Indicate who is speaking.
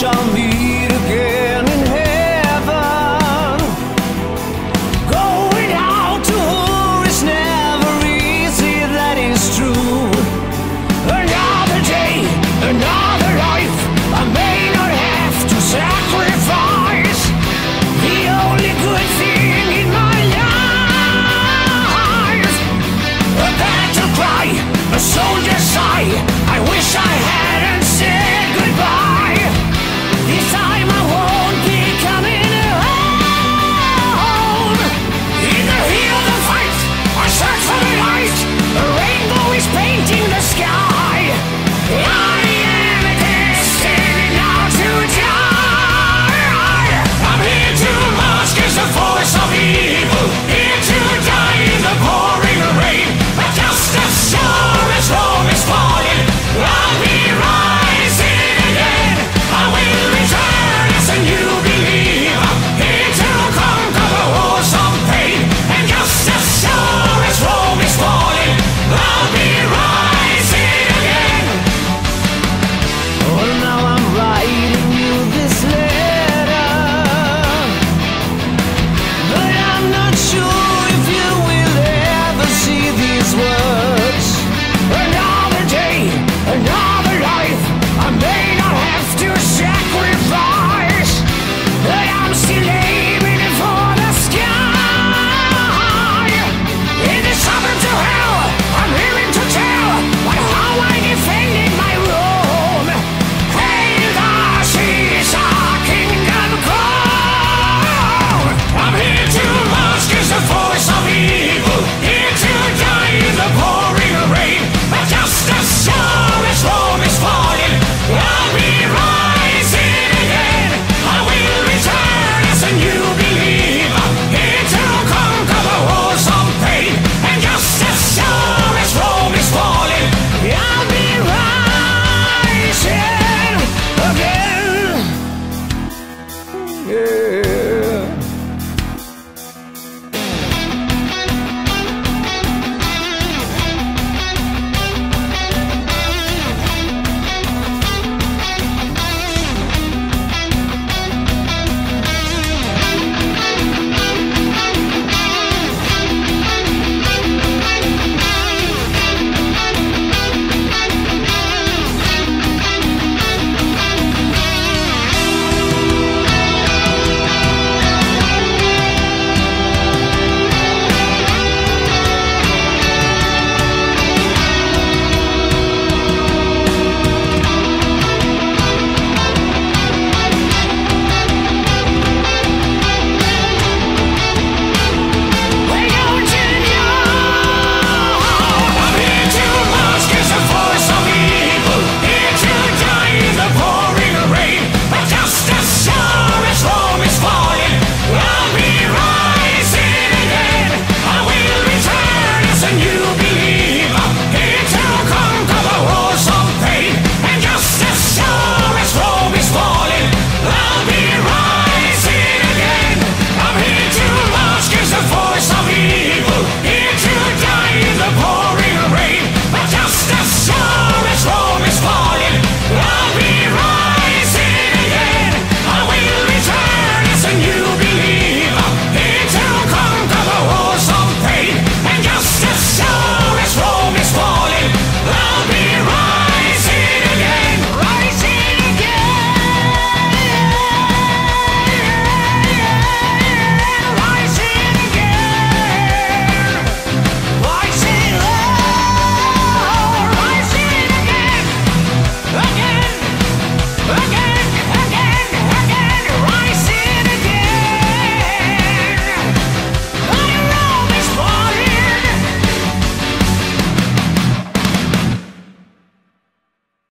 Speaker 1: 找你。Yeah.